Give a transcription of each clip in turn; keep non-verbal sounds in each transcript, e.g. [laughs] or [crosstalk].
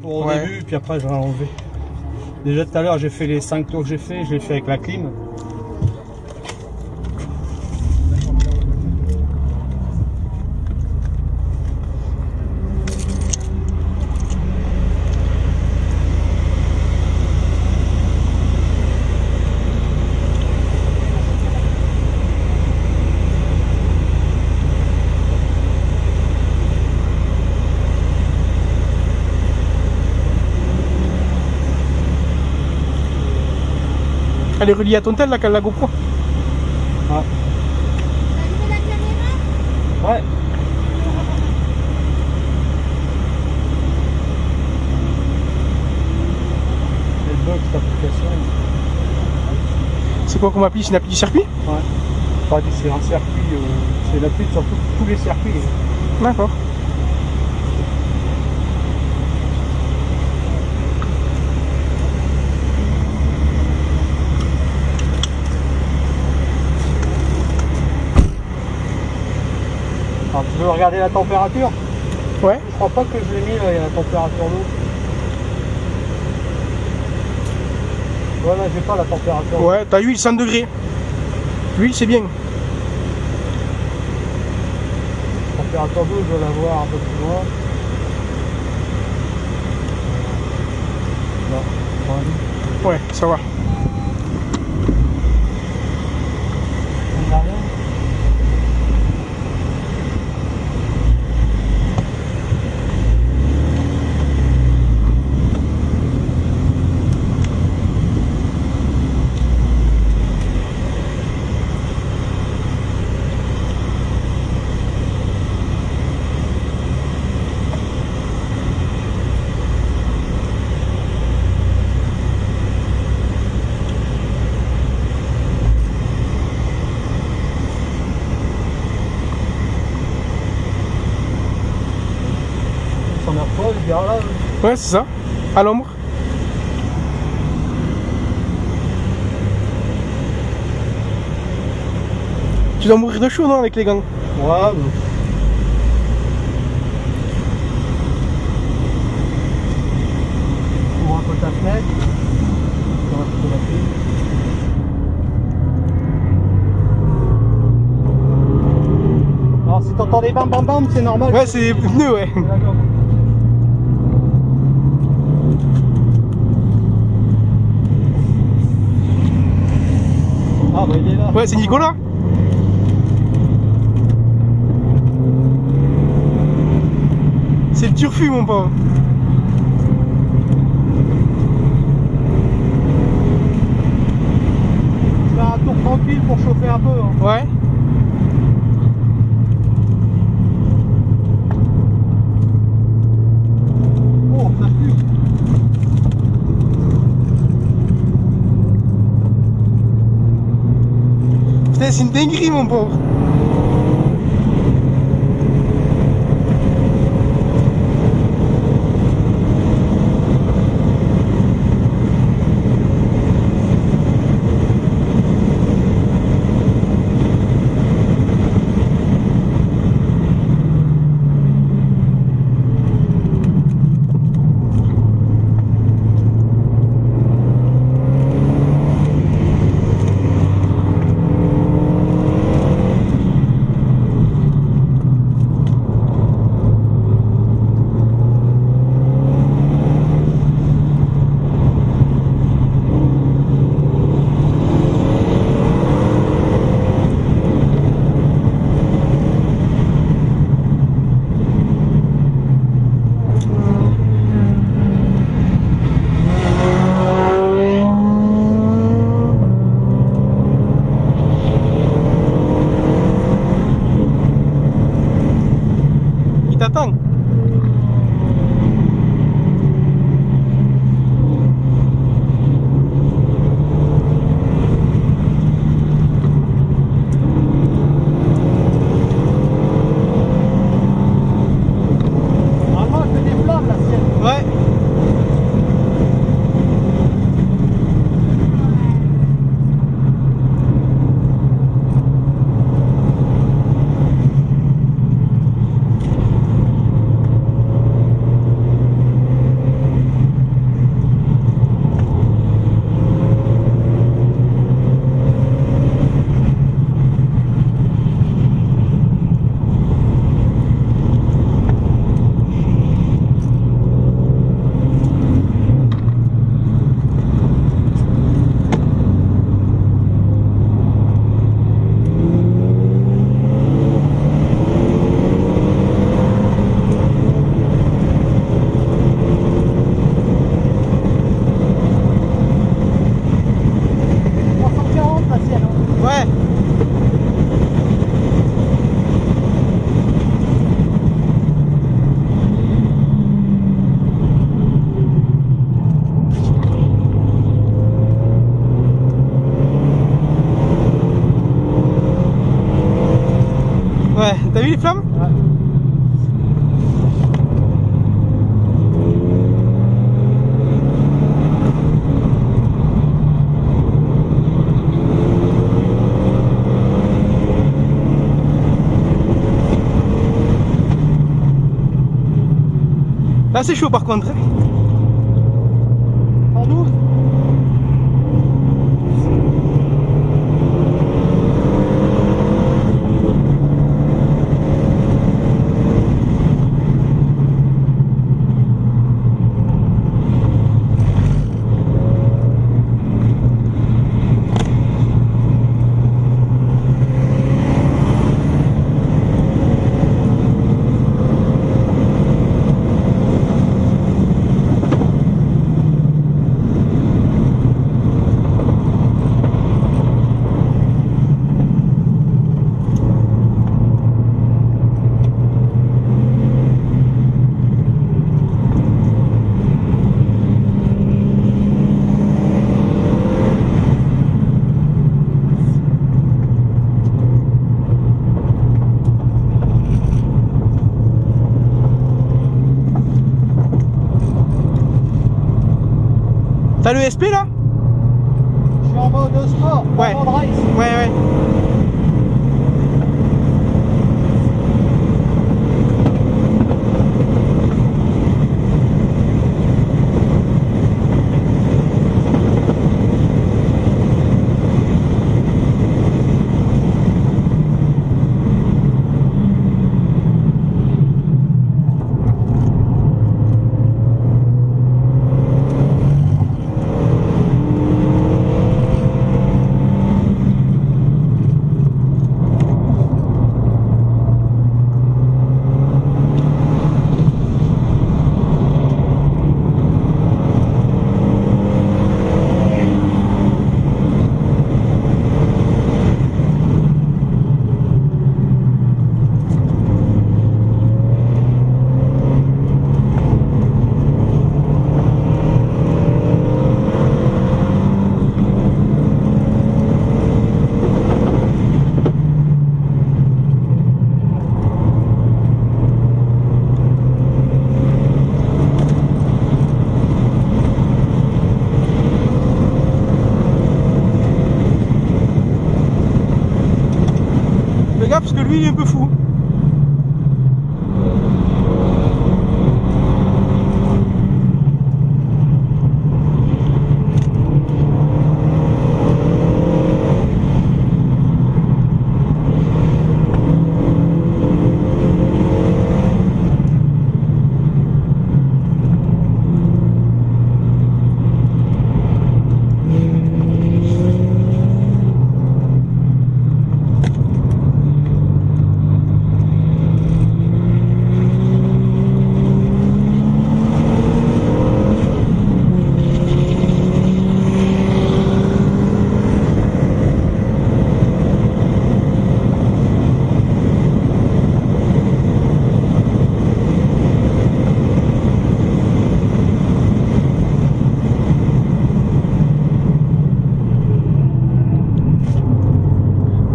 Pour au Ouais. début, puis après j'aurais enlevé. Déjà tout à l'heure j'ai fait les 5 tours que j'ai fait, je l'ai fait avec la clim. Elle est reliée à ton tel, là, qu'elle la GoPro. Ouais. Ouais. C'est quoi qu'on appli C'est une appli du circuit? Ouais. Enfin, c'est un circuit, euh, c'est l'appli sur tous les circuits. D'accord. Veux regarder la température Ouais. Je crois pas que je l'ai mis là, la température d'eau. Voilà, j'ai pas la température. Ouais, t'as huile 100 degrés. L'huile, c'est bien. Température d'eau, je dois la voir un peu plus loin. Ouais, ça va. On a rien. Le gars là. Ouais, c'est ça. À l'ombre. Tu dois mourir de chaud, non, avec les gants Ouais, peu ta fenêtre. Alors si t'entends des bam bam bam, c'est normal. Ouais, c'est des pneus, ouais. Ah bah il est là. Ouais, c'est Nicolas. C'est le turfu, mon pauvre. Fais un tour tranquille pour chauffer un peu. hein. Ouais. Putain, c'est une dinguerie, les flammes Ouais. Là c'est chaud par contre. hein. En 12 T'as le SP là? Je suis en mode sport, Ouais. en mode race. Ouais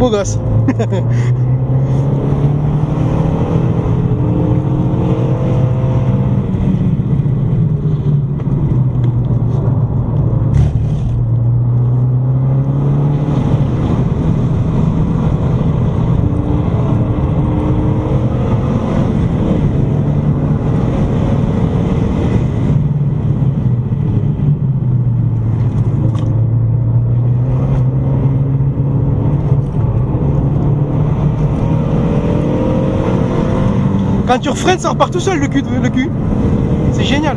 bugas. [laughs] tu refreines, ça repart tout seul le cul. Le cul. C'est génial.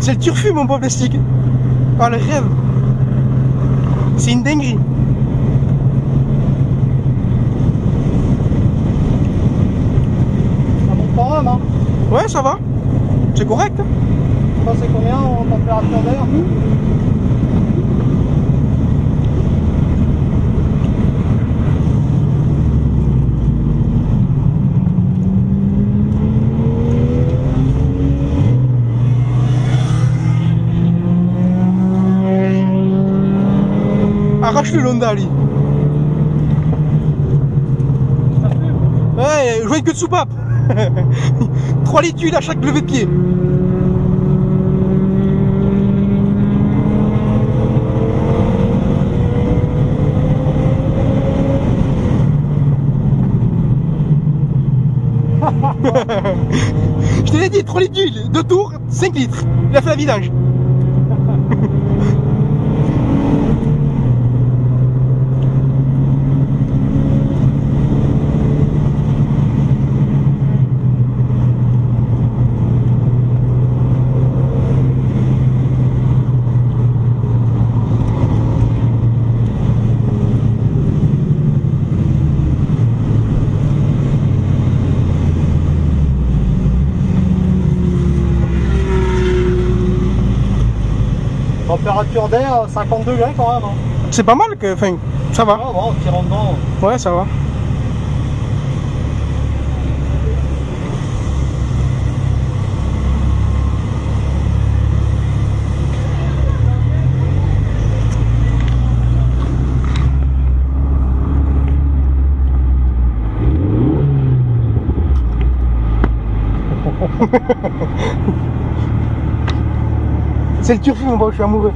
C'est le turfu mon pauvre plastique. Ah le rêve. C'est une dinguerie. Ça monte quand même, hein. Ouais, ça va. C'est correct. hein. Ça, c'est combien en température d'air Arrache le Honda, lui. Ouais, joint que de soupape. 3 litres d'huile à chaque lever de pied. [laughs] Je te l'ai dit, 3 litres d'huile, 2 tours, 5 litres. Il a fait la vidange. Température d'air, 50 degrés quand même. Hein. C'est pas mal que. Enfin, ça va. Ah, bon, tirant dedans. Ouais, ça va. [laughs] C'est le turfu, mon beau, je suis amoureux.